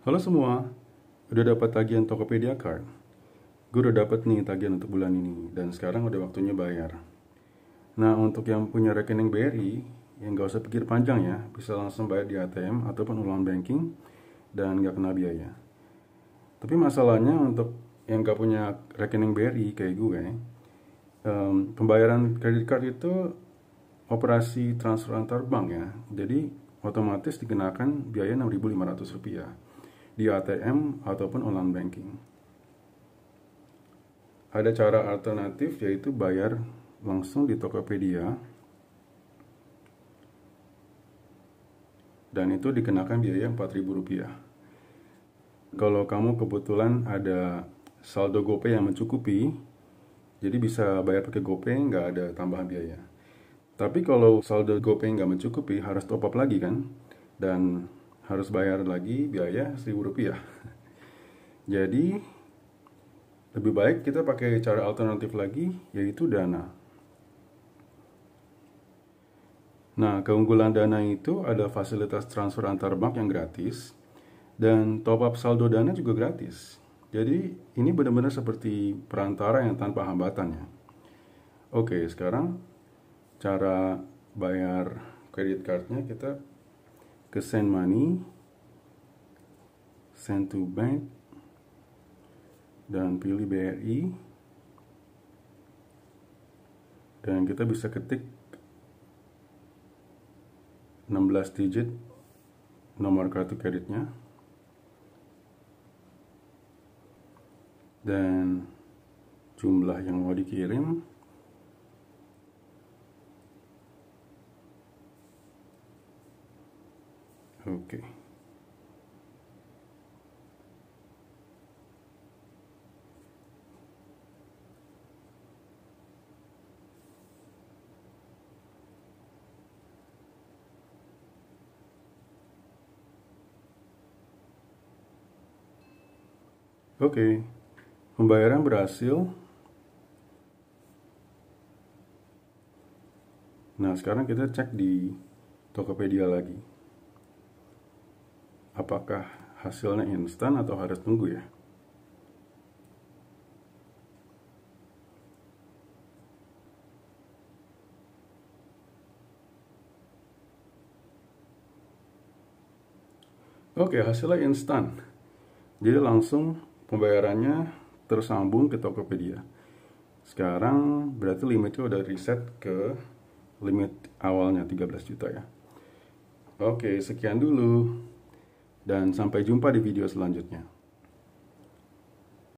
Halo semua, udah dapat tagihan Tokopedia Card? Gue udah dapat nih tagihan untuk bulan ini, dan sekarang udah waktunya bayar. Nah, untuk yang punya rekening BRI, yang gak usah pikir panjang ya, bisa langsung bayar di ATM ataupun online banking, dan gak kena biaya. Tapi masalahnya untuk yang gak punya rekening BRI kayak gue, um, pembayaran kredit card itu operasi transfer antar bank ya. Jadi otomatis dikenakan biaya Rp6.500 di ATM ataupun online banking. Ada cara alternatif yaitu bayar langsung di Tokopedia dan itu dikenakan biaya Rp4.000. Kalau kamu kebetulan ada saldo GoPay yang mencukupi, jadi bisa bayar pakai GoPay nggak ada tambahan biaya. Tapi kalau saldo GoPay nggak mencukupi, harus top up lagi kan? Dan harus bayar lagi biaya seribu rupiah. Jadi lebih baik kita pakai cara alternatif lagi yaitu dana. Nah keunggulan dana itu ada fasilitas transfer antar bank yang gratis dan top up saldo dana juga gratis. Jadi ini benar-benar seperti perantara yang tanpa hambatan ya. Oke sekarang cara bayar kredit cardnya kita ke send money send to bank dan pilih BRI dan kita bisa ketik 16 digit nomor kartu kreditnya. Dan jumlah yang mau dikirim Oke. Oke, pembayaran berhasil. Nah, sekarang kita cek di Tokopedia lagi apakah hasilnya instan atau harus tunggu ya Oke, hasilnya instan. Jadi langsung pembayarannya tersambung ke Tokopedia. Sekarang berarti limitnya udah reset ke limit awalnya 13 juta ya. Oke, sekian dulu dan sampai jumpa di video selanjutnya.